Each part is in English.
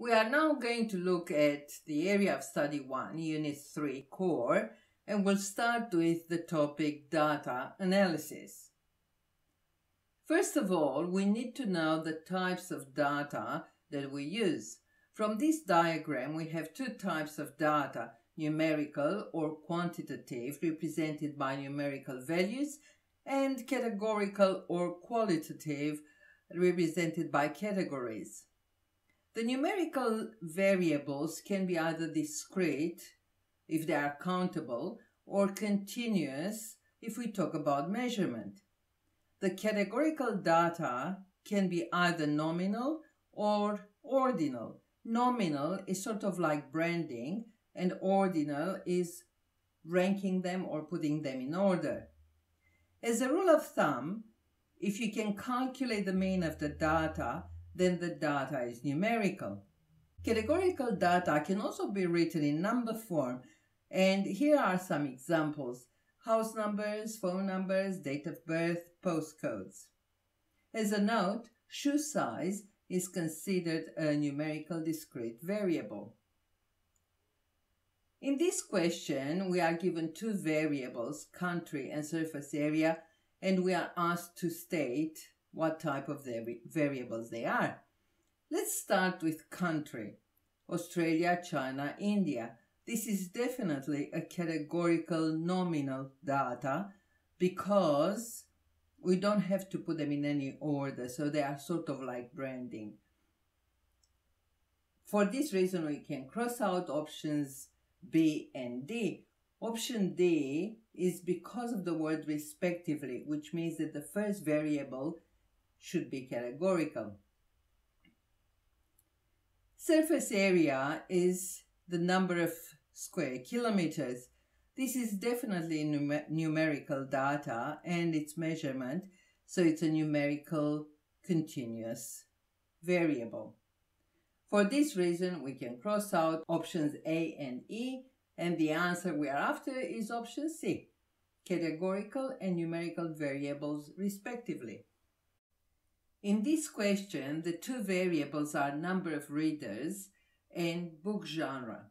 We are now going to look at the area of study 1, unit 3, core, and we'll start with the topic data analysis. First of all, we need to know the types of data that we use. From this diagram, we have two types of data, numerical or quantitative, represented by numerical values, and categorical or qualitative, represented by categories. The numerical variables can be either discrete, if they are countable, or continuous, if we talk about measurement. The categorical data can be either nominal or ordinal. Nominal is sort of like branding, and ordinal is ranking them or putting them in order. As a rule of thumb, if you can calculate the mean of the data, then the data is numerical. Categorical data can also be written in number form, and here are some examples. House numbers, phone numbers, date of birth, postcodes. As a note, shoe size is considered a numerical discrete variable. In this question, we are given two variables, country and surface area, and we are asked to state what type of variables they are. Let's start with country. Australia, China, India. This is definitely a categorical nominal data because we don't have to put them in any order, so they are sort of like branding. For this reason, we can cross out options B and D. Option D is because of the word respectively, which means that the first variable should be categorical. Surface area is the number of square kilometers. This is definitely numer numerical data and its measurement, so it's a numerical continuous variable. For this reason, we can cross out options A and E, and the answer we are after is option C, categorical and numerical variables respectively. In this question, the two variables are number of readers and book genre.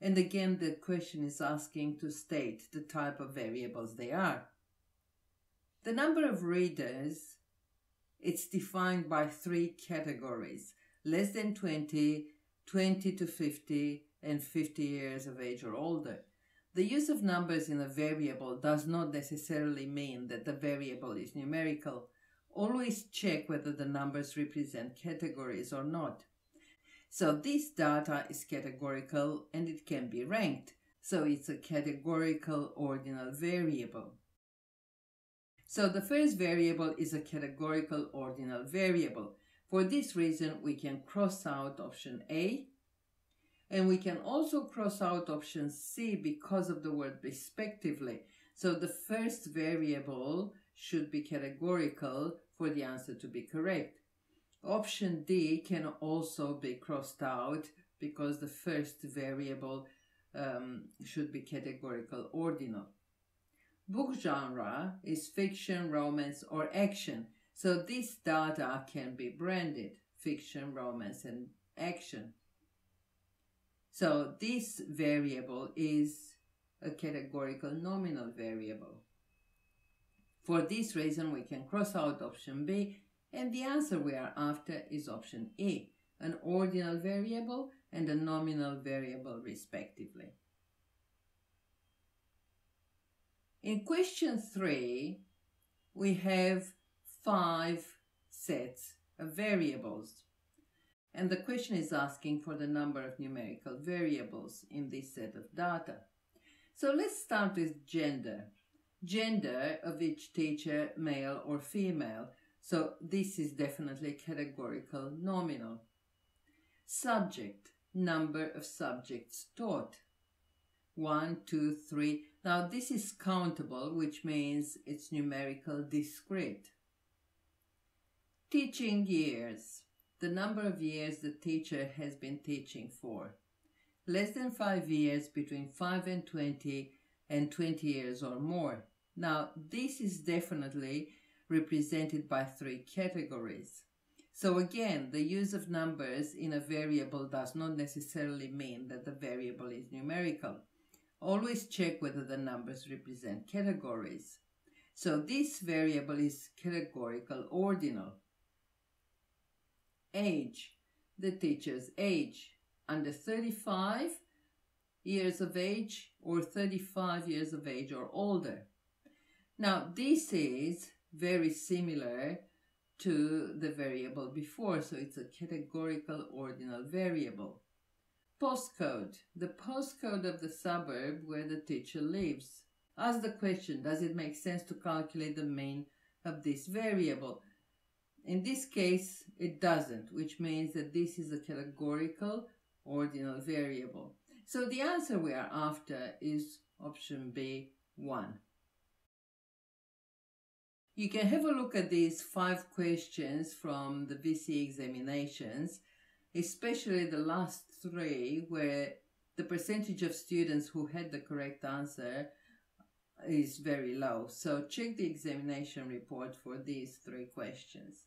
And again, the question is asking to state the type of variables they are. The number of readers, it's defined by three categories. Less than 20, 20 to 50, and 50 years of age or older. The use of numbers in a variable does not necessarily mean that the variable is numerical. Always check whether the numbers represent categories or not. So this data is categorical and it can be ranked. So it's a categorical ordinal variable. So the first variable is a categorical ordinal variable. For this reason, we can cross out option A, and we can also cross out option C because of the word respectively. So the first variable should be categorical for the answer to be correct. Option D can also be crossed out because the first variable um, should be categorical ordinal. Book genre is fiction, romance, or action. So this data can be branded fiction, romance, and action. So this variable is a categorical nominal variable. For this reason, we can cross out option B, and the answer we are after is option A, an ordinal variable and a nominal variable respectively. In question 3, we have five sets of variables. And the question is asking for the number of numerical variables in this set of data. So let's start with gender gender of each teacher, male or female. So this is definitely categorical nominal. Subject, number of subjects taught. One, two, three. Now this is countable, which means it's numerical discrete. Teaching years, the number of years the teacher has been teaching for. Less than five years, between 5 and 20, and 20 years or more. Now, this is definitely represented by three categories. So again, the use of numbers in a variable does not necessarily mean that the variable is numerical. Always check whether the numbers represent categories. So this variable is categorical ordinal. Age, the teacher's age, under 35 years of age or 35 years of age or older. Now this is very similar to the variable before, so it's a categorical ordinal variable. Postcode, the postcode of the suburb where the teacher lives. Ask the question, does it make sense to calculate the mean of this variable? In this case, it doesn't, which means that this is a categorical ordinal variable. So the answer we are after is option B, 1. You can have a look at these five questions from the VCE examinations, especially the last three where the percentage of students who had the correct answer is very low. So check the examination report for these three questions.